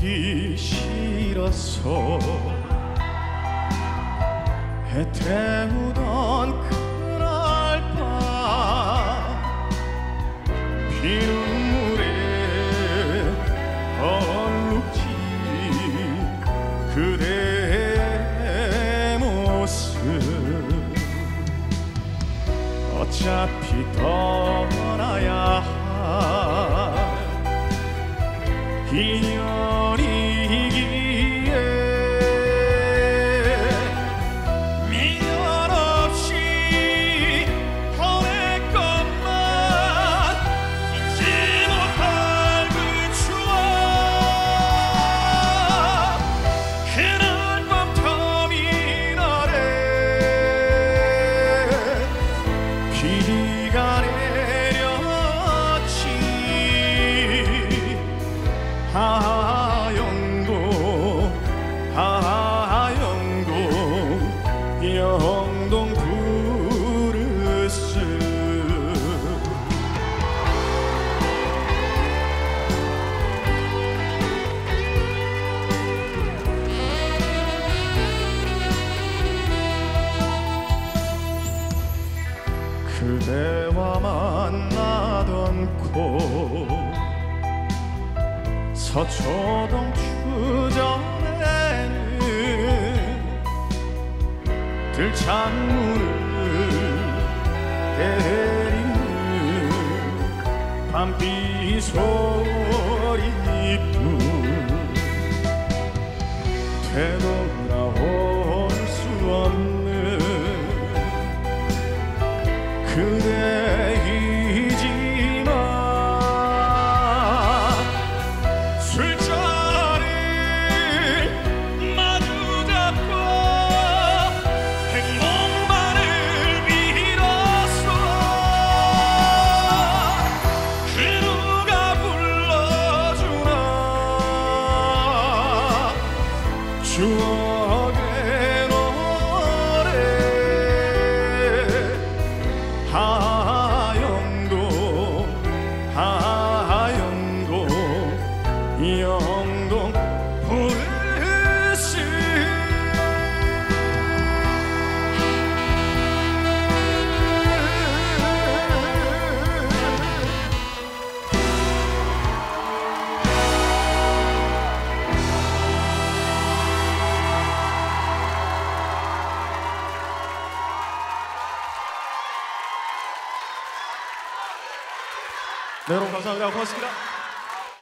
빌어서 해태우던 그날 밤 비눈물에 얼룩진 그대의 모습 어차피 떠나야 할 日より 그대와 만나던 곳. 서초동 추전에는 들창문을 때리는 밤비 소리뿐 되돌아올 路 네, 여러분 감사합니다. 고맙습니다.